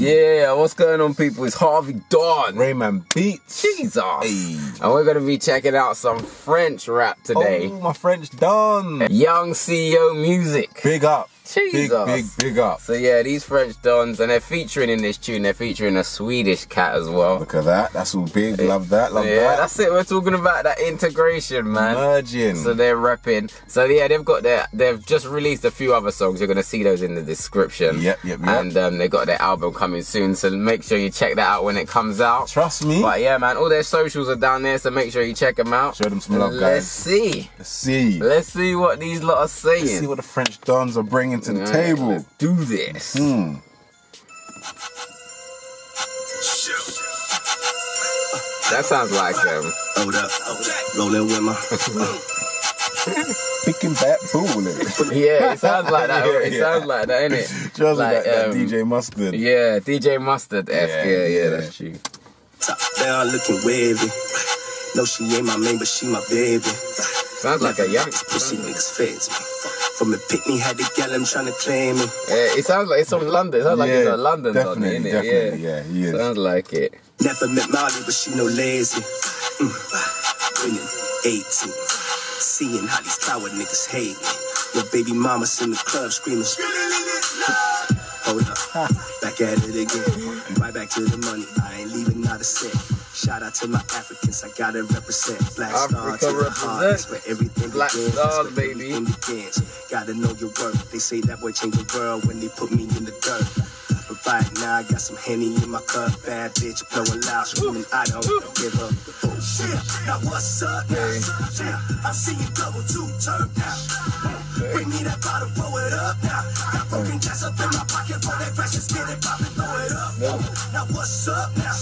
Yeah, what's going on, people? It's Harvey Don. Rayman Beats. Jesus. Hey. And we're gonna be checking out some French rap today. Oh, my French done. Young CEO music. Big up. Big, big, big up. So yeah, these French dons, and they're featuring in this tune. They're featuring a Swedish cat as well. Look at that. That's all big. Love that. Love yeah, that. that's it. We're talking about that integration, man. Merging. So they're repping. So yeah, they've got their. They've just released a few other songs. You're gonna see those in the description. Yep, yep, yep. And um, they got their album coming soon. So make sure you check that out when it comes out. Trust me. But yeah, man, all their socials are down there. So make sure you check them out. Show them some love, Let's guys. see. Let's see. Let's see what these lot are saying. Let's see what the French dons are bringing to the Yeah, table. Let's do this. Hmm. That sounds like um. Hold up, rolling with my. Picking back booling. Yeah, it sounds like that. Yeah, It yeah. sounds like that, innit? Just like, Like, that, um, DJ Mustard. Yeah, DJ Mustard esque. Yeah, Yeah, yeah, yeah. that's true. Top down looking wavy. No, she ain't my main, but she my baby. Sounds like a young. Pussy niggas feds me. From the Pitney, had the gal, I'm trying to claim me. Yeah, it sounds like it's from London. It sounds like it's a London dog, definitely, innit? definitely. Yeah. Yeah, he is. Sounds like it. Never met Molly, but she no lazy. Mm. Winning 18. Seeing how these coward niggas hate me. Your baby mama's in the club screaming. Hold up, back at it again. Right back to the money. I ain't leaving not a cent. Shout out to my Africans, I gotta represent. Black star Africa to the represent. where everything Black begins. where baby. everything begins. Gotta know your worth. They say that boy changed the world when they put me in the dirt. Now I got some henny in my cup. Bad bitch blowing loud, screaming I don't give up. Oh shit, now what's up now? Yeah, I'm seeing double two turn now. Bring me that bottle, blow it up now. Got broken gas up in my pocket, roll that precious, get it poppin', throw it up. Now what's up now?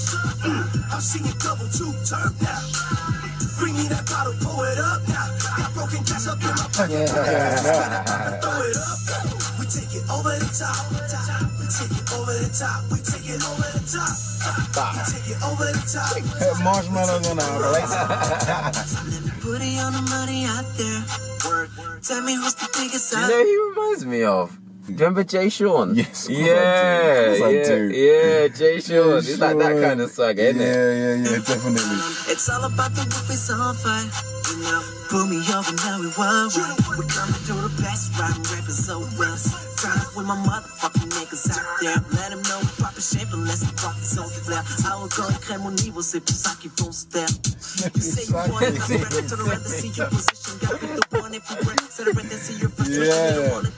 Mm, I'm seeing double two turn now. Bring me that bottle, pull it up now. Got broken up in my pocket, roll that precious, get it poppin', throw it up. We take it over the top. We take it over the top. We take it over the top. We take it over the top. Marshmallows on our plate. Put it on the money out there. Tell me who's the biggest You know, he reminds me of. Remember Jay Sean? Yes, of course I yeah, do. Of course I yeah, do. yeah, Jay Sean. It's like that kind of swag, isn't yeah, it? Yeah, yeah, yeah, definitely. It's all about the roof, it's on fire. You know, pull me over, now we wild right. We coming through the best ride, rapping so well. Trying with my motherfucking niggas out there. Let them know we poppin' shape unless we walk so flair. I will go and crème au niveau, c'est pour ça qu'ils font step. You say you want it, I'm ready to the rather see your position. Got the one if you rent. So the rather see your frustration. You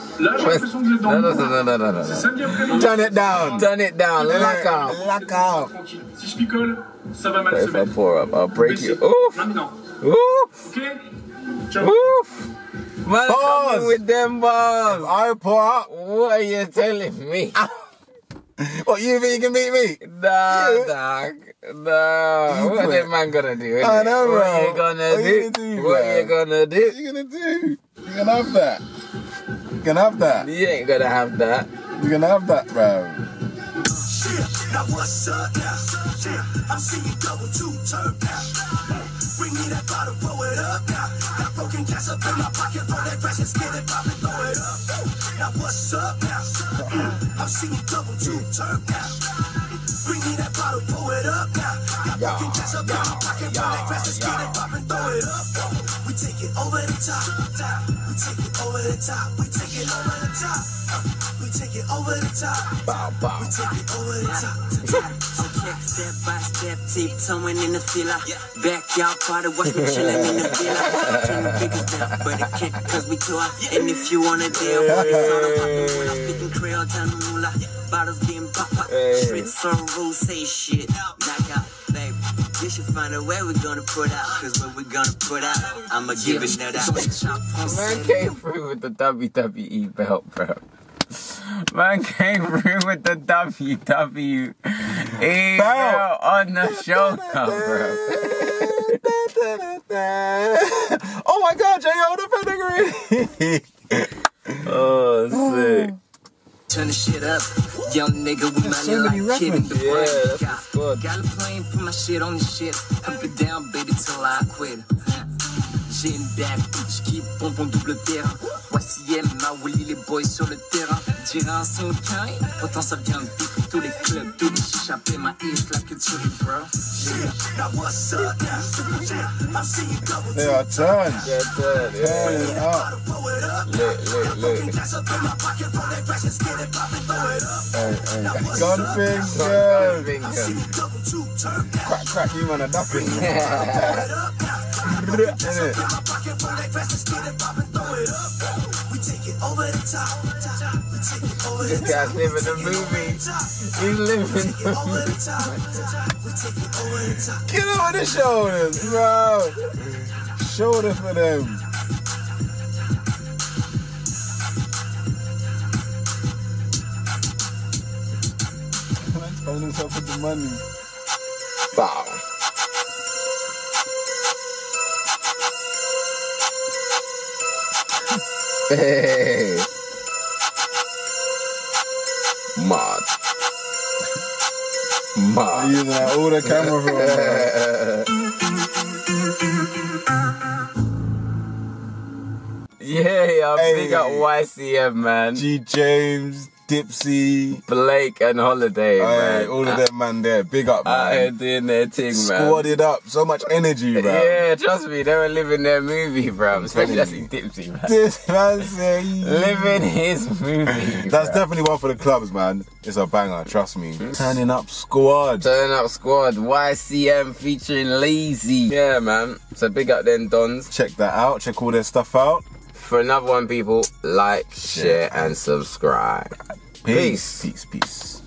Là, j'ai l'impression que vous êtes dans No, le no, bon. no, no, no, no, C'est samedi après-midi. Turn it down. Turn it down. Lock out. Lock out. Tranquille. Si je picole, ça va mal se If I mettre. pour up, I'll break you. Oof, Maintenant, oof, ok Ciao. oof. Man, Pause. coming with them bombs. I pour up. What are you telling me? What, you think you can beat me? Nah, Yeah. dog. Nah. You What quit. that man gonna do? I innit? know, What bro. you gonna What do? you gonna do, What bro? you gonna What do? you gonna do? You gonna have that. You gonna have that. You ain't gonna have that. You gonna have that, bro. Now what's up now? Yeah, I'm seeing double two turn now. Bring me that bottle, blow it up now. Got broken cash up in my pocket, roll that precious, get it poppin', throw it up. Now what's up now? I'm seeing double two turn now. Bring me that bottle, blow it up now. Got broken cash up in my pocket, roll that precious, get it poppin', throw it up. We take it over the top, we take it over the top, we take it over the top. We take it over the top. Bow, bow. We take it over the top. Okay, step by step, tiptoeing in the filler. Backyard party, watch me chillin' in the villa. Turn the biggest down, but it can't cause we tour. And if you wanna deal with it, sort of happen when I'm speaking Creole down the moolah. Bottles getting pop pop, Hey. streets on rules, say shit. Knock out, baby. We should find a way we're gonna put out. Cause what we're gonna put out, I'ma give it that out. Chop on Man came through with the WWE belt, bro. Man came through with the WWE Belt. on the shoulder, bro. oh my god, J.O. the pedigree! Oh, sick. Turn the shit up. Young nigga with my so many like kid in the references. Yeah, brain. Got, got a plane, put my shit on the shit. Up and down, baby, till I quit. J'ai une bad bitch qui pompe en double terrain. Voici Emma, Willy, les boys sur le terrain. Dirait un son kind, pourtant ça vient de pique. Tous les clubs, tous les chichas, ma hit, la culture, bro. They are turned. Yeah, turn, yeah. Turning up. Look, look, look. Hey, hey. Gun Gun finger. finger. Crack, crack, you man are ducking. This guy's living the movie. He's living the movie. Get over the shoulders, bro. Shoulder for them. Man's finding himself with the money. Bow. Hey. Mad. I'm Mad. using that older camera from Yeah, yeah, Hey. big up YCM, man. G James, Dipsy, Blake and Holiday, hey, man. all of ah. them man there. Big up, here man. doing their thing, man. Squadded up. So much energy, bro. Yeah, trust me, they were living their movie, bro. Especially that's Dipsy, man. This man say Living his movie. That's definitely one for the clubs, man. It's a banger, trust me. Turning up squad. Turning up squad, YCM featuring Lazee. Yeah, man. So big up them Dons. Check that out. Check all their stuff out. For another one, people, like, share, and subscribe. Peace. Peace, peace.